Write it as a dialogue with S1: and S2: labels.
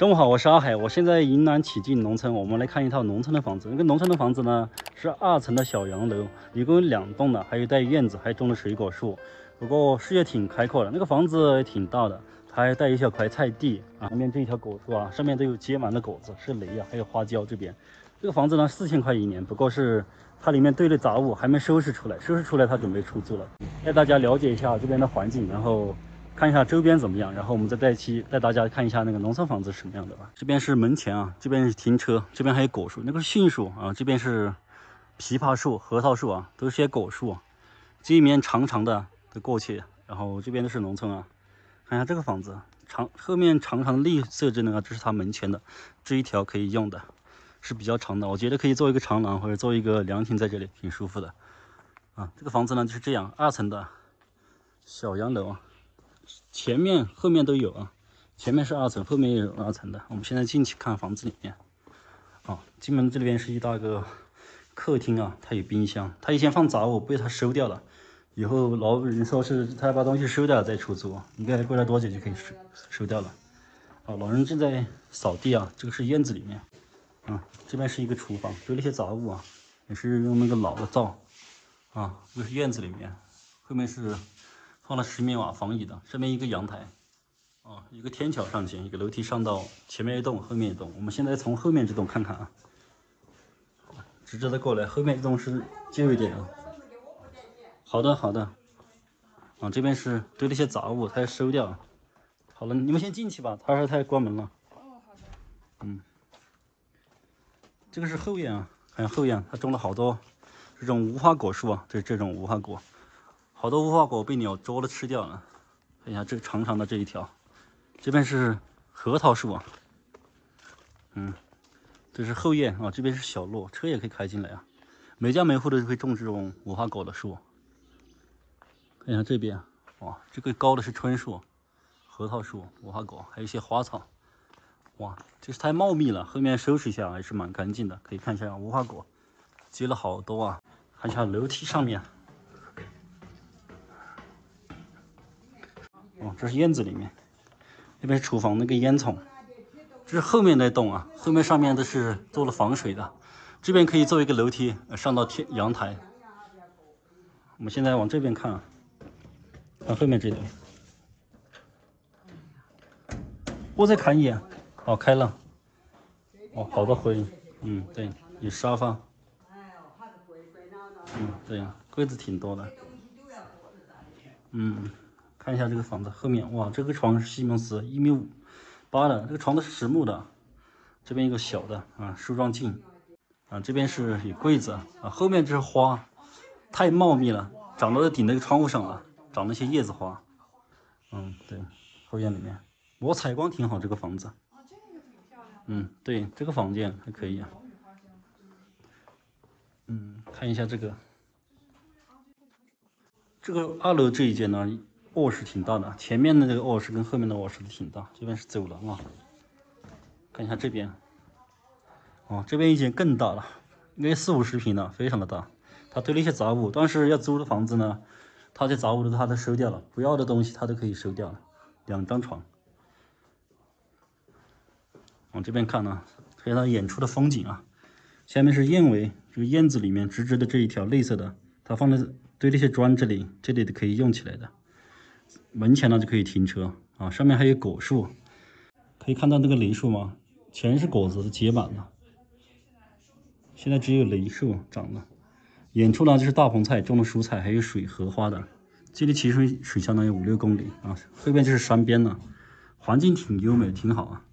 S1: 中午好，我是阿海，我现在云南启靖农村，我们来看一套农村的房子。那个农村的房子呢，是二层的小洋楼，一共有两栋的，还有带院子，还种了水果树。不过视野挺开阔的，那个房子也挺大的，它还带一小块菜地啊。旁边这一条果树啊，上面都有结满了果子，是雷啊，还有花椒。这边这个房子呢，四千块一年，不过是它里面堆的杂物还没收拾出来，收拾出来它准备出租了。带大家了解一下这边的环境，然后。看一下周边怎么样，然后我们再带期带大家看一下那个农村房子是什么样的吧。这边是门前啊，这边是停车，这边还有果树，那个是杏树啊，这边是枇杷树、核桃树啊，都是些果树。这一面长长的的过去，然后这边都是农村啊。看一下这个房子，长后面长长的绿色这个，这是它门前的这一条可以用的，是比较长的，我觉得可以做一个长廊或者做一个凉亭在这里，挺舒服的啊。这个房子呢就是这样，二层的小洋楼啊。前面、后面都有啊，前面是二层，后面也有二层的。我们现在进去看房子里面。啊，进门这边是一大个客厅啊，它有冰箱，它以前放杂物被它收掉了，以后老人说是他把东西收掉了再出租，应该过了多久就可以收收掉了。啊，老人正在扫地啊，这个是院子里面。啊，这边是一个厨房，堆了些杂物啊，也是用那个老的灶。啊，这是院子里面，后面是。放了石棉瓦防雨的，上面一个阳台，啊，一个天桥上去，一个楼梯上到前面一栋，后面一栋。我们现在从后面这栋看看啊，直直的过来，后面这栋是旧一点啊。好的，好的。啊，这边是堆了些杂物，他要收掉。好了，你们先进去吧，他说他要关门了。哦，好的。嗯，这个是后院啊，看后院，他种了好多这种无花果树啊，对这种无花果。好多无花果被鸟啄了吃掉了，看一下这长长的这一条，这边是核桃树啊，嗯，这是后院啊，这边是小路，车也可以开进来啊。每家每户都会种这种无花果的树，看一下这边，哇，这个高的是椿树、核桃树、无花果，还有一些花草，哇，这是太茂密了，后面收拾一下还是蛮干净的，可以看一下无花果结了好多啊，看一下楼梯上面。这是院子里面，那边厨房那个烟囱，这是后面那栋啊，后面上面都是做了防水的，这边可以做一个楼梯上到天阳台。我们现在往这边看啊，看后面这栋，我再看一眼，哦，开了，哦，好多灰，嗯，对，有沙发，嗯，对呀，柜子挺多的，嗯。看一下这个房子后面，哇，这个床是西蒙斯一米五八的，这个床都是实木的。这边一个小的啊，梳妆镜啊，这边是有柜子啊，后面这是花，太茂密了，长到顶那个窗户上了，长那些叶子花。嗯，对，后院里面，我采光挺好，这个房子。嗯，对，这个房间还可以啊。嗯，看一下这个，这个二楼这一间呢。卧室挺大的，前面的这个卧室跟后面的卧室都挺大。这边是走廊啊，看一下这边，哦，这边一间更大了，应该四五十平了，非常的大。他堆了一些杂物，但是要租的房子呢，他的杂物都他都收掉了，不要的东西他都可以收掉了。两张床，往这边看呢，可以看到远处的风景啊。下面是燕尾，这个燕子里面直直的这一条绿色的，他放在堆了一些砖，这里这里都可以用起来的。门前呢就可以停车啊，上面还有果树，可以看到那个梨树吗？全是果子结满了。现在只有梨树长了，远处呢就是大棚菜，种的蔬菜，还有水荷花的。距离其实水相当于五六公里啊，后边就是山边了，环境挺优美，挺好啊。